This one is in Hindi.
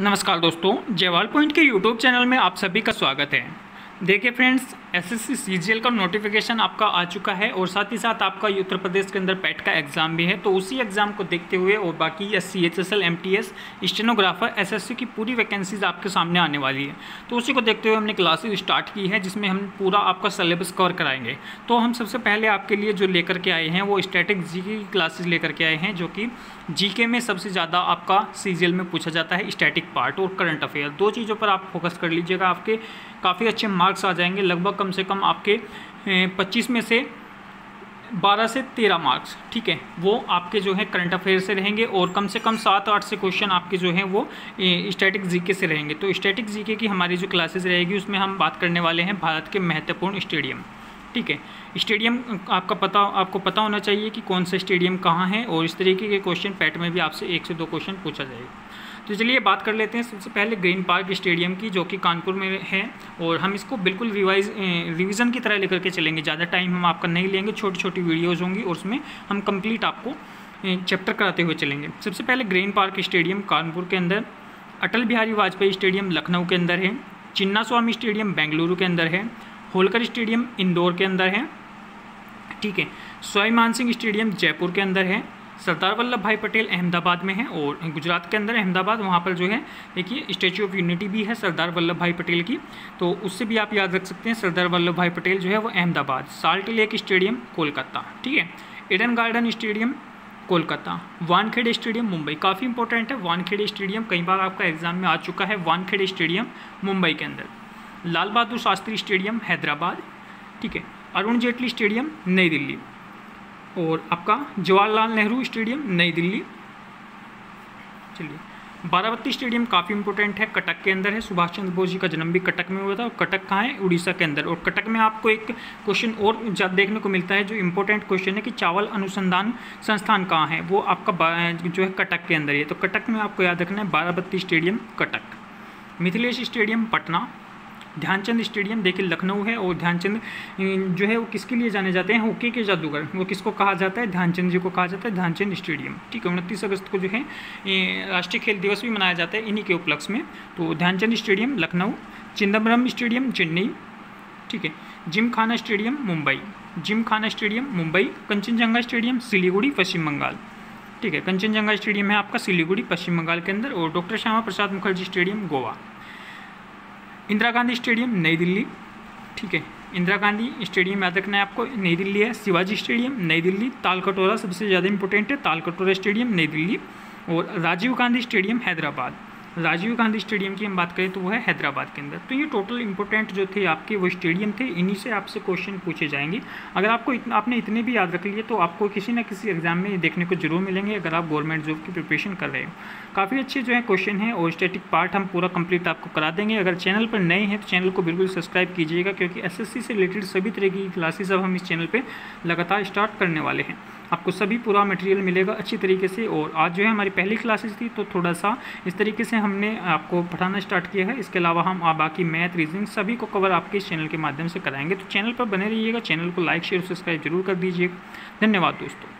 नमस्कार दोस्तों जयवाल पॉइंट के यूट्यूब चैनल में आप सभी का स्वागत है। देखिए फ्रेंड्स एसएससी सीजीएल का नोटिफिकेशन आपका आ चुका है और साथ ही साथ आपका उत्तर प्रदेश के अंदर पैट का एग्ज़ाम भी है। तो उसी एग्ज़ाम को देखते हुए और बाकी S C H S L M T S stenographer SSC की पूरी वैकेंसीज आपके सामने आने वाली है। तो उसी को देखते हुए हमने क्लासेज स्टार्ट की है, जिसमें हम पूरा आपका सिलेबस कवर कराएँगे। तो हम सबसे पहले आपके लिए जो लेकर के आए हैं, वो स्टैटिक जी की क्लासेज लेकर के आए हैं, जो कि जीके में सबसे ज़्यादा आपका सीजीएल में पूछा जाता है स्टैटिक पार्ट और करंट अफेयर दो चीज़ों पर आप फोकस कर लीजिएगा आपके। काफ़ी अच्छे मार्क्स आ जाएँगे। लगभग कम से कम आपके पच्चीस में से बारह से तेरह मार्क्स ठीक है? वो आपके जो है करंट अफेयर से रहेंगे और कम से कम सात आठ से क्वेश्चन आपके जो हैं वो स्टैटिक जीके से रहेंगे। तो स्टैटिक जीके की हमारी जो क्लासेस रहेगी, उसमें हम बात करने वाले हैं भारत के महत्वपूर्ण स्टेडियम ठीक है? स्टेडियम आपका पता, आपको पता होना चाहिए कि कौन सा स्टेडियम कहाँ है और इस तरीके के क्वेश्चन पैट में भी आपसे एक से दो क्वेश्चन पूछा जाएगा। तो चलिए बात कर लेते हैं सबसे पहले ग्रीन पार्क स्टेडियम की, जो कि कानपुर में है। और हम इसको बिल्कुल रिवाइज रिविज़न की तरह लेकर के चलेंगे। ज़्यादा टाइम हम आपका नहीं लेंगे छोटी छोटी वीडियोज़ होंगी और उसमें हम कंप्लीट आपको चैप्टर कराते हुए चलेंगे। सबसे पहले ग्रीन पार्क स्टेडियम कानपुर के अंदर, अटल बिहारी वाजपेयी स्टेडियम लखनऊ के अंदर है चिन्ना स्वामी स्टेडियम बेंगलुरु के अंदर है, होलकर स्टेडियम इंदौर के अंदर है, ठीक है। स्वाई सिंह स्टेडियम जयपुर के अंदर है सरदार वल्लभ भाई पटेल अहमदाबाद में है और गुजरात के अंदर अहमदाबाद वहाँ पर जो है देखिए स्टैचू ऑफ़ यूनिटी भी है सरदार वल्लभ भाई पटेल की। तो उससे भी आप याद रख सकते हैं सरदार वल्लभ भाई पटेल जो है वो Ahmedabad, salt lake stadium, Kolkata, ठीक है? Eden garden stadium Kolkata, Wankhede stadium, Mumbai. काफ़ी इंपॉर्टेंट है, वानखेड़े स्टेडियम, कई बार आपका एग्ज़ाम में आ चुका है, वानखेड़े स्टेडियम, मुंबई के अंदर। लाल बहादुर शास्त्री स्टेडियम, हैदराबाद, ठीक है? अरुण जेटली स्टेडियम, नई दिल्ली। और आपका जवाहरलाल नेहरू स्टेडियम, नई दिल्ली। चलिए, बाराबत्ती स्टेडियम काफ़ी इंपॉर्टेंट है, कटक के अंदर है। सुभाष चंद्र बोस जी का जन्म भी कटक में हुआ था और कटक कहाँ है? उड़ीसा के अंदर। और कटक में आपको एक क्वेश्चन और देखने को मिलता है, जो इंपॉर्टेंट क्वेश्चन है कि चावल अनुसंधान संस्थान कहाँ है? वो आपका जो है कटक के अंदर ही है। तो कटक में आपको याद रखना है, Barabati stadium, Cuttack. Mithilesh stadium, Patna. Dhyanchand stadium देखिए लखनऊ है और ध्यानचंद जो है वो किसके लिए जाने जाते हैं? हॉकी के जादूगर। वो किसको कहा जाता है? ध्यानचंद जी को कहा जाता है ध्यानचंद स्टेडियम। ठीक है, उनतीस अगस्त को जो है राष्ट्रीय खेल दिवस भी मनाया जाता है इन्हीं के उपलक्ष्य में। तो ध्यानचंद स्टेडियम, लखनऊ चिदम्बरम स्टेडियम, चेन्नई, ठीक है Gymkhana stadium, Mumbai Gymkhana stadium, Mumbai, Kanchenjunga stadium, Siliguri, Paschim Bengal. ठीक है, कंचनजंगा स्टेडियम है आपका सिलीगुड़ी, पश्चिम बंगाल के अंदर और doctor Shyama Prasad Mukherjee stadium, Goa. Indira Gandhi stadium, Nai Delhi. ठीक है, इंदिरा गांधी स्टेडियम याद रखना है आपको। नई दिल्ली है, शिवाजी स्टेडियम, नई दिल्ली। तालकटोरा सबसे ज़्यादा इंपॉर्टेंट है, तालकटोरा स्टेडियम, नई दिल्ली। और राजीव गांधी स्टेडियम, हैदराबाद। राजीव गांधी स्टेडियम की हम बात करें तो वो है हैदराबाद के अंदर। तो ये टोटल इंपॉर्टेंट जो थे आपके, वो स्टेडियम थे। इन्हीं से आपसे क्वेश्चन पूछे जाएँगे। अगर आपको इतना, आपने इतने भी याद रख लिए तो आपको किसी ना किसी एग्ज़ाम में देखने को ज़रूर मिलेंगे, अगर आप गवर्नमेंट जॉब की प्रिपरेशन कर रहे हो। काफ़ी अच्छे जो है क्वेश्चन है, और स्टेटिक पार्ट हम पूरा कंप्लीट आपको करा देंगे। अगर चैनल पर नए हैं तो चैनल को बिल्कुल सब्सक्राइब कीजिएगा, क्योंकि एसएससी से रिलेटेड सभी तरह की क्लासेस अब हम इस चैनल पर लगातार स्टार्ट करने वाले हैं। आपको सभी पूरा मटेरियल मिलेगा अच्छी तरीके से, और आज जो है हमारी पहली क्लासेस थी तो थोड़ा सा इस तरीके से हमने आपको पढ़ाना स्टार्ट किया है। इसके अलावा हम बाकी मैथ रीजनिंग सभी को कवर आपके इस चैनल के माध्यम से कराएँगे। तो चैनल पर बने रहिएगा। चैनल को लाइक शेयर सब्सक्राइब ज़रूर कर दीजिए धन्यवाद दोस्तों।